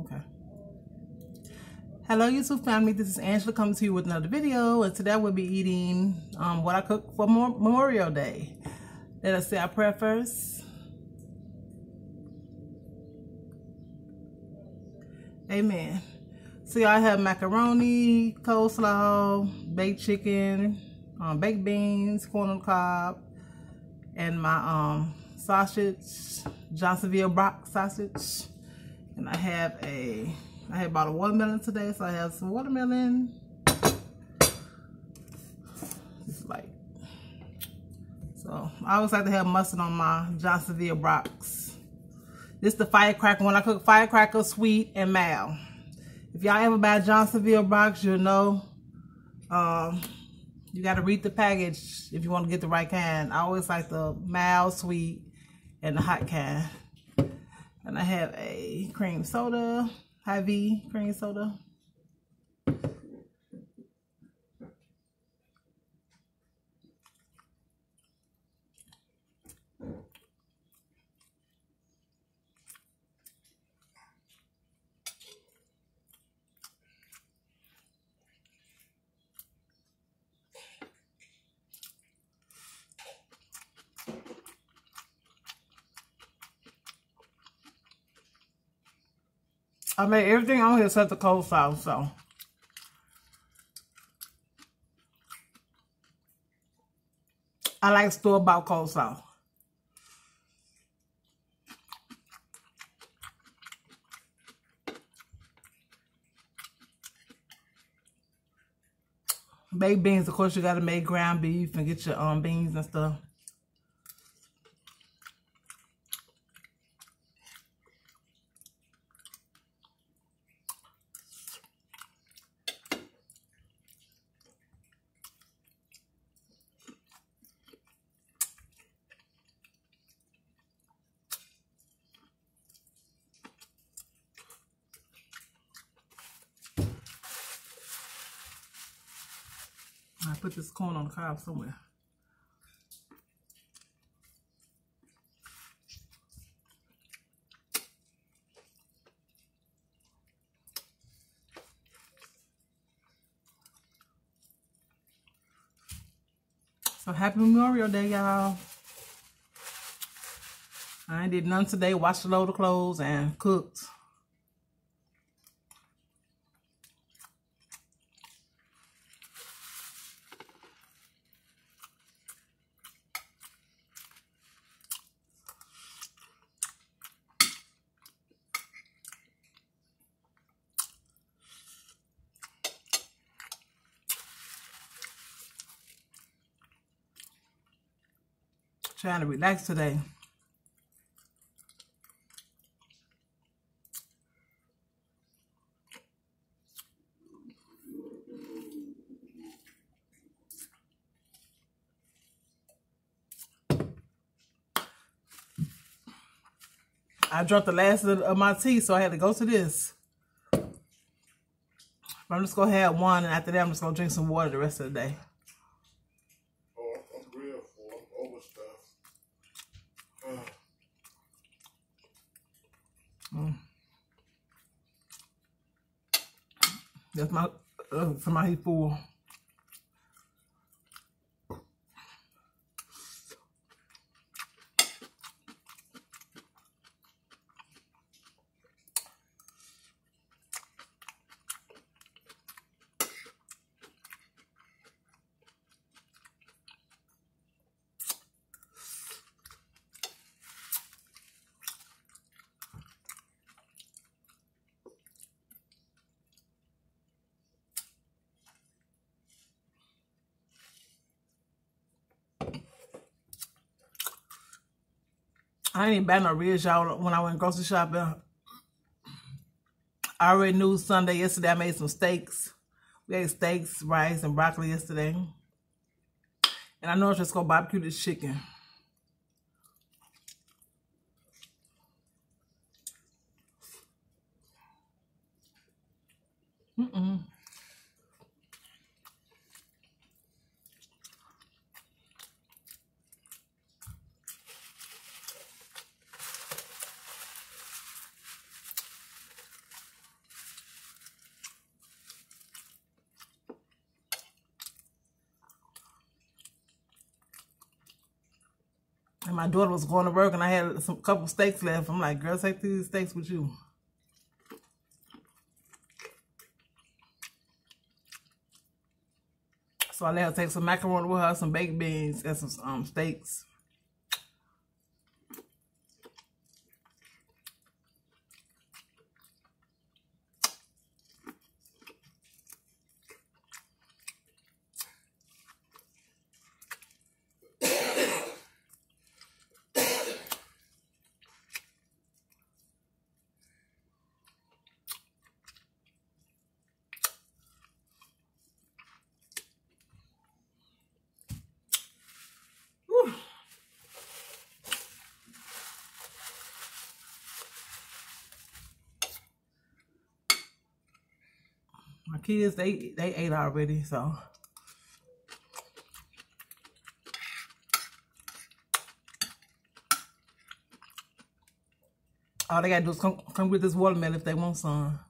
Okay. Hello YouTube family, this is Angela coming to you with another video and today we'll be eating um, what I cooked for Memorial Day. Let us say our prayer first. Amen. So I have macaroni, coleslaw, baked chicken, um, baked beans, corn on the cob, and my um, sausage, Johnsonville Brock sausage. And I have a, I had bought a watermelon today, so I have some watermelon. It's like, so I always like to have mustard on my Johnsonville Brocks. This is the firecracker. When I cook firecracker, sweet and mild. If y'all ever buy Johnsonville Brocks, you'll know um, you got to read the package if you want to get the right kind. I always like the mild, sweet, and the hot kind. And I have a cream soda, Hy-Vee cream soda. I made everything on here except the coleslaw, so. I like store-bought coleslaw. Baked beans, of course, you got to make ground beef and get your um beans and stuff. I put this corn on the cob somewhere. So happy Memorial Day, y'all. I did none today. Washed a load of clothes and cooked. Trying to relax today. I drank the last of my tea, so I had to go to this. I'm just going to have one, and after that, I'm just going to drink some water the rest of the day. Mm. That's my uh, somebody full. I ain't buy no ribs, y'all, when I went grocery shopping. I already knew Sunday yesterday I made some steaks. We ate steaks, rice, and broccoli yesterday. And I know I'm just going to barbecue this chicken. Mm-mm. My daughter was going to work and I had some couple steaks left. I'm like, girl, take these steaks with you. So I let her take some macaroni with her, some baked beans, and some um, steaks. My kids, they they ate already, so. All they gotta do is come, come with this watermelon if they want some.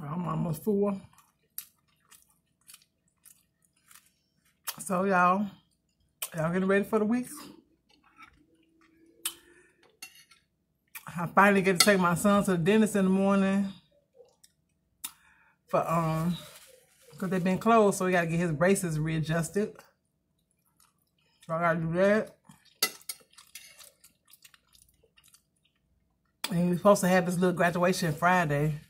I'm almost full. So y'all, y'all getting ready for the week? I finally get to take my son to the dentist in the morning for um because they've been closed, so we gotta get his braces readjusted. So I gotta do that. And he's supposed to have his little graduation Friday.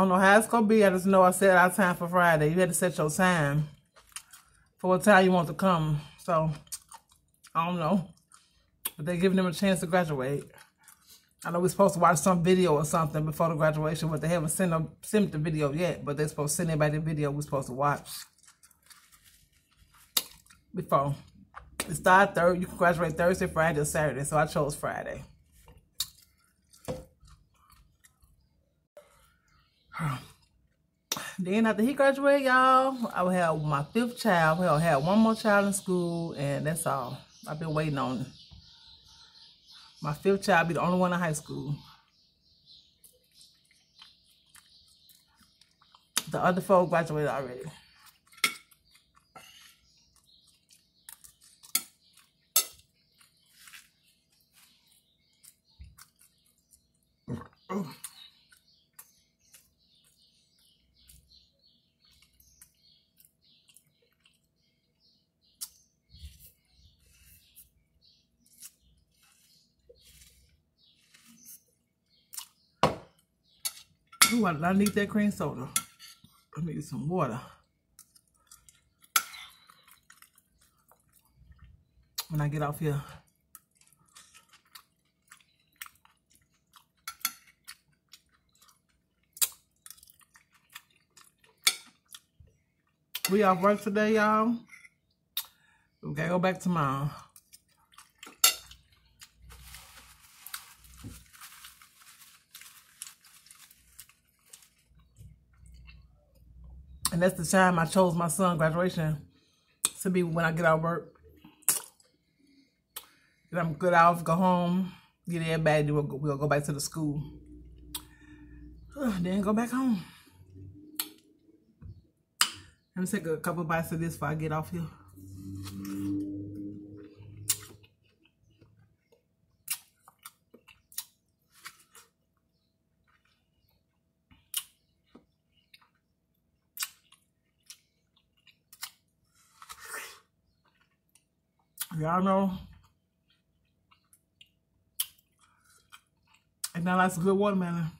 Don't know how it's gonna be. I just know I set our time for Friday. You had to set your time for what time you want to come. So I don't know. But they're giving them a chance to graduate. I know we're supposed to watch some video or something before the graduation, but they haven't sent them sent the video yet. But they're supposed to send everybody the video we're supposed to watch before. It's third. You can graduate Thursday, Friday, or Saturday. So I chose Friday. Then after he graduated, y'all, I will have my fifth child. We'll have one more child in school, and that's all. I've been waiting on my fifth child be the only one in high school. The other four graduated already. Oh. Ooh, I, I need that cream soda. I need some water. When I get off here. We off work today, y'all. We gotta go back tomorrow. And that's the time I chose my son graduation to be when I get out of work. Get I'm good off, go home, get everybody, we'll go, we'll go back to the school. then go back home. Let me take a couple bites of this before I get off here. Y'all know. And now that's a good watermelon.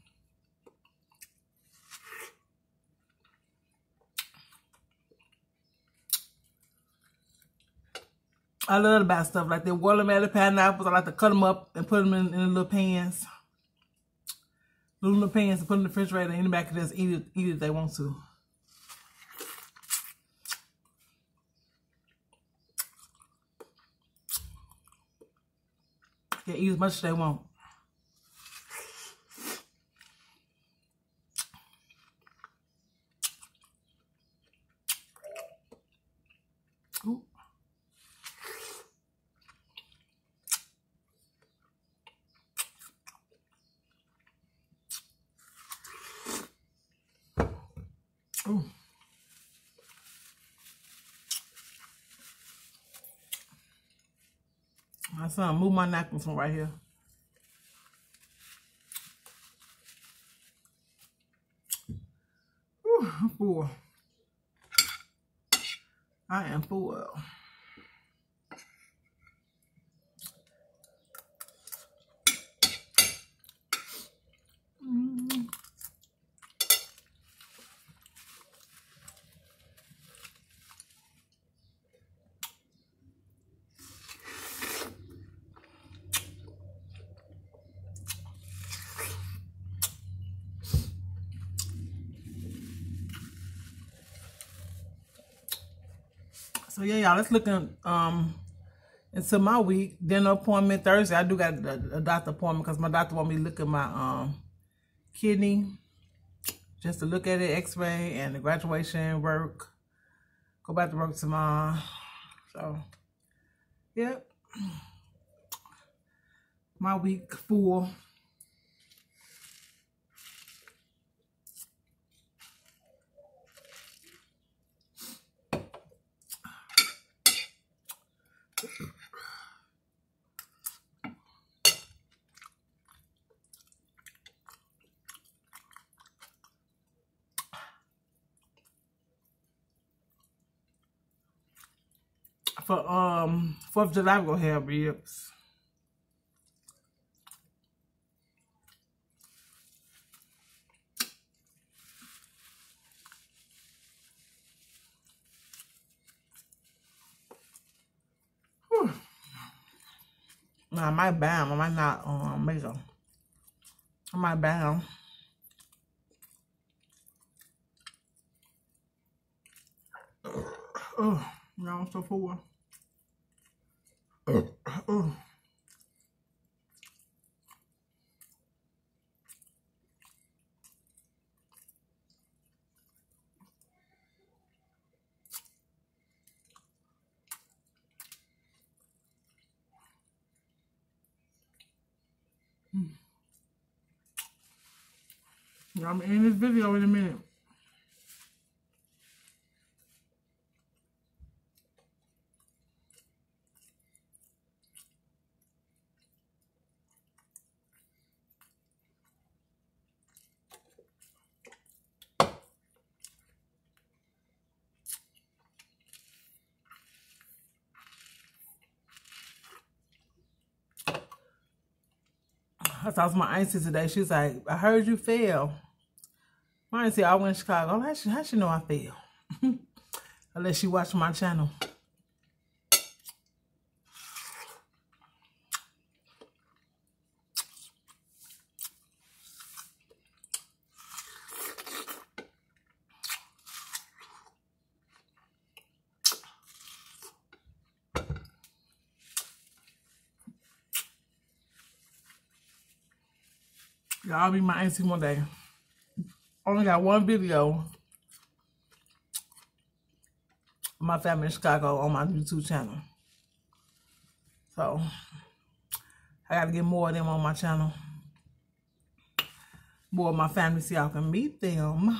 I love buy stuff like the watermelon pineapples. I like to cut them up and put them in, in little pans. Little pans and put them in the refrigerator. Anybody can just eat it, eat it if they want to. Can eat as much as they want. Ooh. Ooh. My son, move my napkin from right here. Ooh, I'm full. I am full. So yeah, y'all, let's look in, um into my week. Dinner appointment Thursday. I do got a, a doctor appointment because my doctor want me to look at my um kidney, just to look at it, X-ray, and the graduation work. Go back to work tomorrow. So, yep. My week full. For um Fourth of July, we're gonna have ribs. I might buy 'em, I not um, make them. I 'em. Oh, no, I'm so full. Oh. Hmm. I'm in this video in a minute. I talked to my auntie today. She's like, I heard you fail. My auntie, I went to Chicago. How she, how she know I fail? Unless she watch my channel. Y'all be my auntie one day. Only got one video. My family in Chicago on my YouTube channel. So I gotta get more of them on my channel. More of my family so y'all can meet them.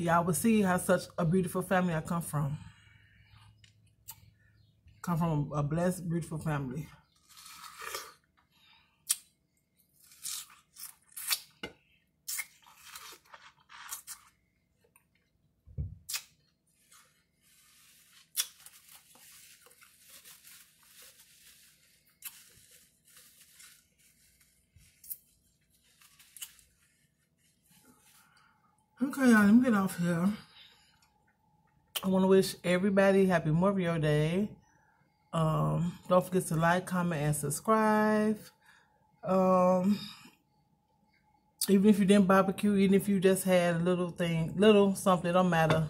Y'all will see how such a beautiful family I come from. Come from a blessed, beautiful family. Okay, y'all, let me get off here. I want to wish everybody happy Memorial Day. Um, don't forget to like, comment, and subscribe. Um, even if you didn't barbecue, even if you just had a little thing, little something, it don't matter.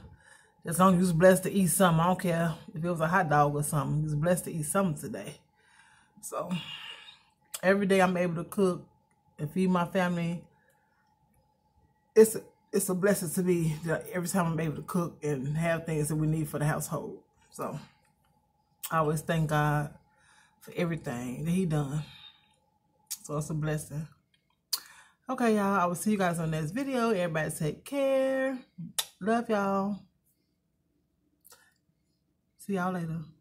As long as you was blessed to eat something, I don't care if it was a hot dog or something. You was blessed to eat something today. So every day I'm able to cook and feed my family. It's it's a blessing to me that every time I'm able to cook and have things that we need for the household. So I always thank God for everything that He done. So it's a blessing. Okay, y'all. I will see you guys on the next video. Everybody take care. Love y'all. See y'all later.